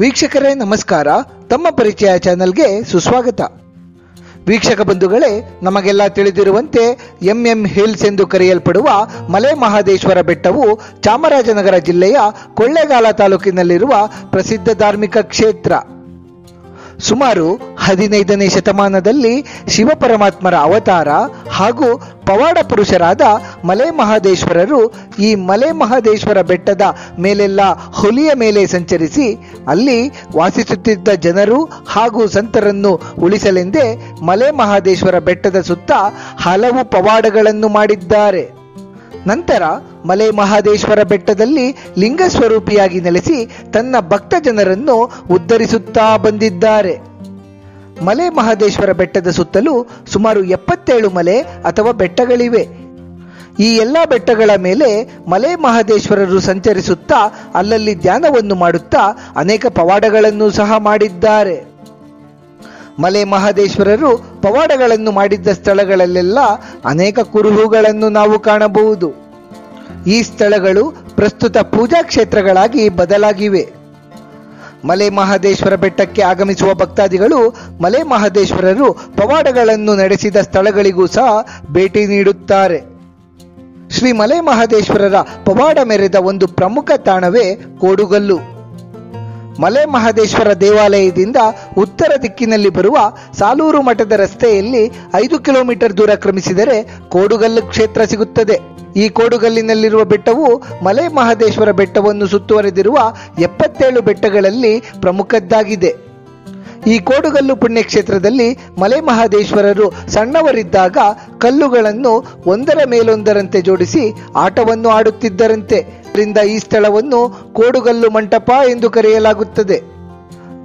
ವೀಕ್ಷಕರೇ, ನಮಸ್ಕಾರ. ತಮ್ಮ ಪರಿಚಯ ಚಾನೆಲ್ಗೆ ಸುಸ್ವಾಗತ. ವೀಕ್ಷಕ ಬಂಧುಗಳೇ, ನಮಗೆಲ್ಲ ತಿಳಿದಿರುವಂತೆ ಎಂ ಎಂ ಹಿಲ್ಸ್ ಎಂದು ಕರೆಯಲ್ಪಡುವ ಮಲೆ ಮಹಾದೇಶ್ವರ ಬೆಟ್ಟವು ಚಾಮರಾಜನಗರ ಜಿಲ್ಲೆಯ ಕೊಳ್ಳೇಗಾಲ ತಾಲೂಕಿನಲ್ಲಿರುವ ಪ್ರಸಿದ್ಧ ಧಾರ್ಮಿಕ ಕ್ಷೇತ್ರ. ಸುಮಾರು ಹದಿನೈದನೇ ಶತಮಾನದಲ್ಲಿ ಶಿವಪರಮಾತ್ಮರ ಅವತಾರ ಹಾಗೂ ಪವಾಡ ಪುರುಷರಾದ ಮಲೆ ಮಹಾದೇಶ್ವರರು ಈ ಮಲೆ ಮಹಾದೇಶ್ವರ ಬೆಟ್ಟದ ಮೇಲೆಲ್ಲ ಹುಲಿಯ ಮೇಲೆ ಸಂಚರಿಸಿ ಅಲ್ಲಿ ವಾಸಿಸುತ್ತಿದ್ದ ಜನರು ಹಾಗೂ ಸಂತರನ್ನು ಉಳಿಸಲೆಂದೇ ಮಲೆ ಮಹಾದೇಶ್ವರ ಬೆಟ್ಟದ ಸುತ್ತ ಹಲವು ಪವಾಡಗಳನ್ನು ಮಾಡಿದ್ದಾರೆ. ನಂತರ ಮಲೆ ಮಹಾದೇಶ್ವರ ಬೆಟ್ಟದಲ್ಲಿ ಲಿಂಗ ಸ್ವರೂಪಿಯಾಗಿ ನೆಲೆಸಿ ತನ್ನ ಭಕ್ತ ಜನರನ್ನು ಉದ್ಧರಿಸುತ್ತಾ ಬಂದಿದ್ದಾರೆ. ಮಲೆ ಮಹಾದೇಶ್ವರ ಬೆಟ್ಟದ ಸುತ್ತಲೂ ಸುಮಾರು ಎಪ್ಪತ್ತೇಳು ಮಲೆ ಅಥವಾ ಬೆಟ್ಟಗಳಿವೆ. ಈ ಎಲ್ಲ ಬೆಟ್ಟಗಳ ಮೇಲೆ ಮಲೆ ಮಹಾದೇಶ್ವರರು ಸಂಚರಿಸುತ್ತಾ ಅಲ್ಲಲ್ಲಿ ಧ್ಯಾನವನ್ನು ಮಾಡುತ್ತಾ ಅನೇಕ ಪವಾಡಗಳನ್ನು ಸಹ ಮಾಡಿದ್ದಾರೆ. ಮಲೆ ಮಹದೇಶ್ವರರು ಪವಾಡಗಳನ್ನು ಮಾಡಿದ್ದ ಸ್ಥಳಗಳಲ್ಲೆಲ್ಲ ಅನೇಕ ಕುರುಹುಗಳನ್ನು ನಾವು ಕಾಣಬಹುದು. ಈ ಸ್ಥಳಗಳು ಪ್ರಸ್ತುತ ಪೂಜಾ ಕ್ಷೇತ್ರಗಳಾಗಿ ಬದಲಾಗಿವೆ. ಮಲೆ ಮಹದೇಶ್ವರ ಬೆಟ್ಟಕ್ಕೆ ಆಗಮಿಸುವ ಭಕ್ತಾದಿಗಳು ಮಲೆ ಮಹದೇಶ್ವರರು ಪವಾಡಗಳನ್ನು ನಡೆಸಿದ ಸ್ಥಳಗಳಿಗೂ ಸಹ ಭೇಟಿ ನೀಡುತ್ತಾರೆ. ಶ್ರೀ ಮಲೆ ಮಹದೇಶ್ವರರ ಪವಾಡ ಮೆರೆದ ಒಂದು ಪ್ರಮುಖ ತಾಣವೇ ಕೋಡುಗಲ್ಲು. ಮಲೆ ಮಹದೇಶ್ವರ ದೇವಾಲಯದಿಂದ ಉತ್ತರ ದಿಕ್ಕಿನಲ್ಲಿ ಬರುವ ಸಾಲೂರು ಮಠದ ರಸ್ತೆಯಲ್ಲಿ ಐದು ಕಿಲೋಮೀಟರ್ ದೂರ ಕ್ರಮಿಸಿದರೆ ಕೋಡುಗಲ್ಲು ಕ್ಷೇತ್ರ ಸಿಗುತ್ತದೆ. ಈ ಕೋಡುಗಲ್ಲಿನಲ್ಲಿರುವ ಬೆಟ್ಟವು ಮಲೆ ಮಹದೇಶ್ವರ ಬೆಟ್ಟವನ್ನು ಸುತ್ತುವರೆದಿರುವ ಎಪ್ಪತ್ತೇಳು ಬೆಟ್ಟಗಳಲ್ಲಿ ಪ್ರಮುಖದ್ದಾಗಿದೆ. ಈ ಕೋಡುಗಲ್ಲು ಪುಣ್ಯಕ್ಷೇತ್ರದಲ್ಲಿ ಮಲೆ ಮಹದೇಶ್ವರರು ಸಣ್ಣವರಿದ್ದಾಗ ಕಲ್ಲುಗಳನ್ನು ಒಂದರ ಮೇಲೊಂದರಂತೆ ಜೋಡಿಸಿ ಆಟವನ್ನು ಆಡುತ್ತಿದ್ದರಂತೆ. ಇದರಿಂದ ಈ ಸ್ಥಳವನ್ನು ಕೋಡುಗಲ್ಲು ಮಂಟಪ ಎಂದು ಕರೆಯಲಾಗುತ್ತದೆ.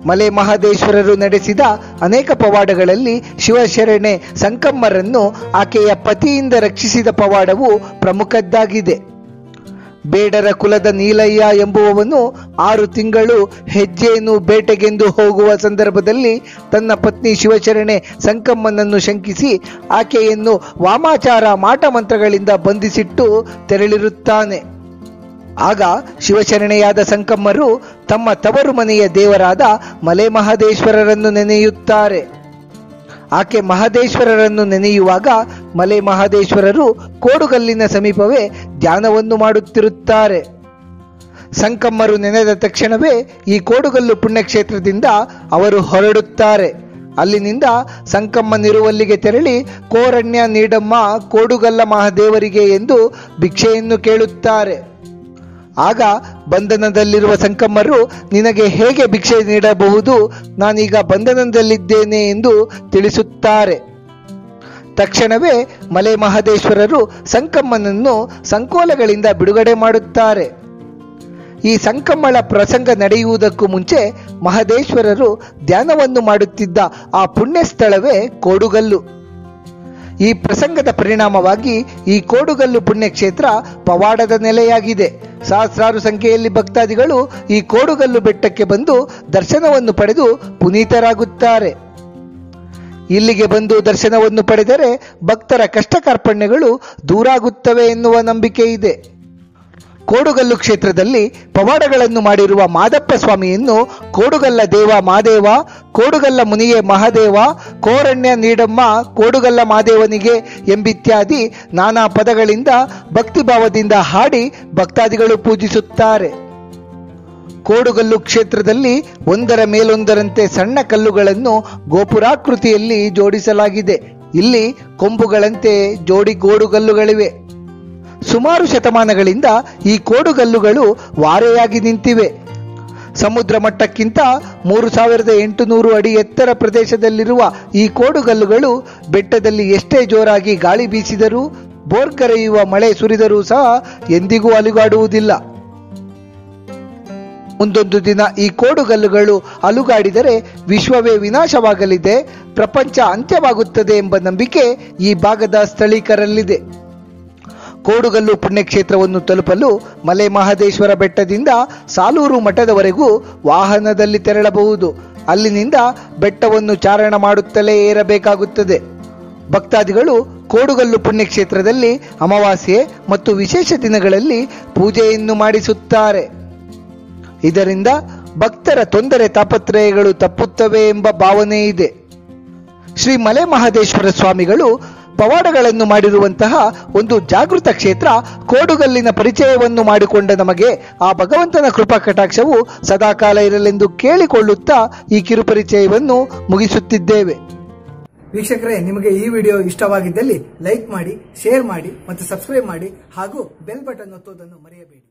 ಮಲೆ ಮಹದೇಶ್ವರರು ನಡೆಸಿದ ಅನೇಕ ಪವಾಡಗಳಲ್ಲಿ ಶಿವಶರಣೆ ಸಂಕಮ್ಮರನ್ನು ಆಕೆಯ ಪತಿಯಿಂದ ರಕ್ಷಿಸಿದ ಪವಾಡವು ಪ್ರಮುಖದ್ದಾಗಿದೆ. ಬೇಡರ ಕುಲದ ನೀಲಯ್ಯ ಎಂಬುವವನು ಆರು ತಿಂಗಳು ಹೆಜ್ಜೆಯನ್ನು ಬೇಟೆಗೆಂದು ಹೋಗುವ ಸಂದರ್ಭದಲ್ಲಿ ತನ್ನ ಪತ್ನಿ ಶಿವಶರಣೆ ಸಂಕಮ್ಮನನ್ನು ಶಂಕಿಸಿ ಆಕೆಯನ್ನು ವಾಮಾಚಾರ ಮಾಟ ಮಂತ್ರಗಳಿಂದ ಬಂಧಿಸಿಟ್ಟು ತೆರಳಿರುತ್ತಾನೆ. ಆಗ ಶಿವಶರಣೆಯಾದ ಸಂಕಮ್ಮರು ತಮ್ಮ ತವರು ಮನೆಯ ದೇವರಾದ ಮಲೆ ಮಹದೇಶ್ವರರನ್ನು ನೆನೆಯುತ್ತಾರೆ. ಆಕೆ ಮಹದೇಶ್ವರರನ್ನು ನೆನೆಯುವಾಗ ಮಲೆ ಮಹದೇಶ್ವರರು ಕೋಡುಗಲ್ಲಿನ ಸಮೀಪವೇ ಧ್ಯಾನವನ್ನು ಮಾಡುತ್ತಿರುತ್ತಾರೆ. ಸಂಕಮ್ಮರು ನೆನೆದ ತಕ್ಷಣವೇ ಈ ಕೋಡುಗಲ್ಲು ಪುಣ್ಯಕ್ಷೇತ್ರದಿಂದ ಅವರು ಹೊರಡುತ್ತಾರೆ. ಅಲ್ಲಿನಿಂದ ಸಂಕಮ್ಮನಿರುವಲ್ಲಿಗೆ ತೆರಳಿ, ಕೋರಣ್ಯ ನೀಡಮ್ಮ, ಕೋಡುಗಲ್ಲ ಮಹಾದೇವರಿಗೆ ಎಂದು ಭಿಕ್ಷೆಯನ್ನು ಕೇಳುತ್ತಾರೆ. ಆಗ ಬಂಧನದಲ್ಲಿರುವ ಸಂಕಮ್ಮರು ನಿನಗೆ ಹೇಗೆ ಭಿಕ್ಷೆ ನೀಡಬಹುದು? ನಾನೀಗ ಬಂಧನದಲ್ಲಿದ್ದೇನೆ ಎಂದು ತಿಳಿಸುತ್ತಾರೆ. ತಕ್ಷಣವೇ ಮಲೆ ಮಹದೇಶ್ವರರು ಸಂಕಮ್ಮನನ್ನು ಸಂಕೋಲಗಳಿಂದ ಬಿಡುಗಡೆ ಮಾಡುತ್ತಾರೆ. ಈ ಸಂಕಮ್ಮಳ ಪ್ರಸಂಗ ನಡೆಯುವುದಕ್ಕೂ ಮುಂಚೆ ಮಹದೇಶ್ವರರು ಧ್ಯಾನವನ್ನು ಮಾಡುತ್ತಿದ್ದ ಆ ಪುಣ್ಯ ಸ್ಥಳವೇ ಕೋಡುಗಲ್ಲು. ಈ ಪ್ರಸಂಗದ ಪರಿಣಾಮವಾಗಿ ಈ ಕೋಡುಗಲ್ಲು ಪುಣ್ಯಕ್ಷೇತ್ರ ಪವಾಡದ ನೆಲೆಯಾಗಿದೆ. ಸಹಸ್ರಾರು ಸಂಖ್ಯೆಯಲ್ಲಿ ಭಕ್ತಾದಿಗಳು ಈ ಕೋಡುಗಲ್ಲು ಬೆಟ್ಟಕ್ಕೆ ಬಂದು ದರ್ಶನವನ್ನು ಪಡೆದು ಪುನೀತರಾಗುತ್ತಾರೆ. ಇಲ್ಲಿಗೆ ಬಂದು ದರ್ಶನವನ್ನು ಪಡೆದರೆ ಭಕ್ತರ ಕಷ್ಟ ಕಾರ್ಪಣ್ಯಗಳು ದೂರಾಗುತ್ತವೆ ಎನ್ನುವ ನಂಬಿಕೆ ಇದೆ. ಕೋಡುಗಲ್ಲು ಕ್ಷೇತ್ರದಲ್ಲಿ ಪವಾಡಗಳನ್ನು ಮಾಡಿರುವ ಮಾದಪ್ಪ ಸ್ವಾಮಿಯನ್ನು ಕೋಡುಗಲ್ಲ ದೇವ ಮಾದೇವ, ಕೋಡುಗಲ್ಲ ಮುನಿಯೇ ಮಹಾದೇವ, ಕೋರಣ್ಯ ನೀಡಮ್ಮ, ಕೋಡುಗಲ್ಲ ಮಾದೇವನಿಗೆ ಎಂಬಿತ್ಯಾದಿ ನಾನಾ ಪದಗಳಿಂದ ಭಕ್ತಿಭಾವದಿಂದ ಹಾಡಿ ಭಕ್ತಾದಿಗಳು ಪೂಜಿಸುತ್ತಾರೆ. ಕೋಡುಗಲ್ಲು ಕ್ಷೇತ್ರದಲ್ಲಿ ಒಂದರ ಮೇಲೊಂದರಂತೆ ಸಣ್ಣ ಕಲ್ಲುಗಳನ್ನು ಗೋಪುರಾಕೃತಿಯಲ್ಲಿ ಜೋಡಿಸಲಾಗಿದೆ. ಇಲ್ಲಿ ಕೊಂಬುಗಳಂತೆ ಜೋಡಿ ಗೋಡುಗಲ್ಲುಗಳಿವೆ. ಸುಮಾರು ಶತಮಾನಗಳಿಂದ ಈ ಕೋಡುಗಲ್ಲುಗಳು ವಾರೆಯಾಗಿ ನಿಂತಿವೆ. ಸಮುದ್ರ ಮಟ್ಟಕ್ಕಿಂತ ಮೂರು ಸಾವಿರದ ಎಂಟುನೂರು ಅಡಿ ಎತ್ತರ ಪ್ರದೇಶದಲ್ಲಿರುವ ಈ ಕೋಡುಗಲ್ಲುಗಳು ಬೆಟ್ಟದಲ್ಲಿ ಎಷ್ಟೇ ಜೋರಾಗಿ ಗಾಳಿ ಬೀಸಿದರೂ ಬೋರ್ಗರೆಯುವ ಮಳೆ ಸುರಿದರೂ ಸಹ ಎಂದಿಗೂ ಅಲುಗಾಡುವುದಿಲ್ಲ. ಮುಂದೊಂದು ದಿನ ಈ ಕೋಡುಗಲ್ಲುಗಳು ಅಲುಗಾಡಿದರೆ ವಿಶ್ವವೇ ವಿನಾಶವಾಗಲಿದೆ, ಪ್ರಪಂಚ ಅಂತ್ಯವಾಗುತ್ತದೆ ಎಂಬ ನಂಬಿಕೆ ಈ ಭಾಗದ ಸ್ಥಳೀಕರಲ್ಲಿದೆ. ಕೋಡುಗಲ್ಲು ಪುಣ್ಯಕ್ಷೇತ್ರವನ್ನು ತಲುಪಲು ಮಲೆ ಮಹದೇಶ್ವರ ಬೆಟ್ಟದಿಂದ ಸಾಲೂರು ಮಠದವರೆಗೂ ವಾಹನದಲ್ಲಿ ತೆರಳಬಹುದು. ಅಲ್ಲಿನಿಂದ ಬೆಟ್ಟವನ್ನು ಚಾರಣ ಮಾಡುತ್ತಲೇ ಏರಬೇಕಾಗುತ್ತದೆ. ಭಕ್ತಾದಿಗಳು ಕೋಡುಗಲ್ಲು ಪುಣ್ಯಕ್ಷೇತ್ರದಲ್ಲಿ ಅಮಾವಾಸ್ಯೆ ಮತ್ತು ವಿಶೇಷ ದಿನಗಳಲ್ಲಿ ಪೂಜೆಯನ್ನು ಮಾಡಿಸುತ್ತಾರೆ. ಇದರಿಂದ ಭಕ್ತರ ತೊಂದರೆ ತಾಪತ್ರಯಗಳು ತಪ್ಪುತ್ತವೆ ಎಂಬ ಭಾವನೆ ಇದೆ. ಶ್ರೀ ಮಲೆ ಮಹದೇಶ್ವರ ಸ್ವಾಮಿಗಳು ಪವಾಡಗಳನ್ನು ಮಾಡಿರುವಂತಹ ಒಂದು ಜಾಗೃತ ಕ್ಷೇತ್ರ ಕೋಡುಗಲ್ಲಿನ ಪರಿಚಯವನ್ನು ಮಾಡಿಕೊಂಡ ನಮಗೆ ಆ ಭಗವಂತನ ಕೃಪಾ ಕಟಾಕ್ಷವು ಸದಾಕಾಲ ಇರಲೆಂದು ಕೇಳಿಕೊಳ್ಳುತ್ತಾ ಈ ಕಿರುಪರಿಚಯವನ್ನು ಮುಗಿಸುತ್ತಿದ್ದೇವೆ. ವೀಕ್ಷಕರೇ, ನಿಮಗೆ ಈ ವಿಡಿಯೋ ಇಷ್ಟವಾಗಿದ್ದಲ್ಲಿ ಲೈಕ್ ಮಾಡಿ, ಶೇರ್ ಮಾಡಿ ಮತ್ತು ಸಬ್ಸ್ಕ್ರೈಬ್ ಮಾಡಿ ಹಾಗೂ ಬೆಲ್ ಬಟನ್ ಒತ್ತುವುದನ್ನು ಮರೆಯಬೇಡಿ.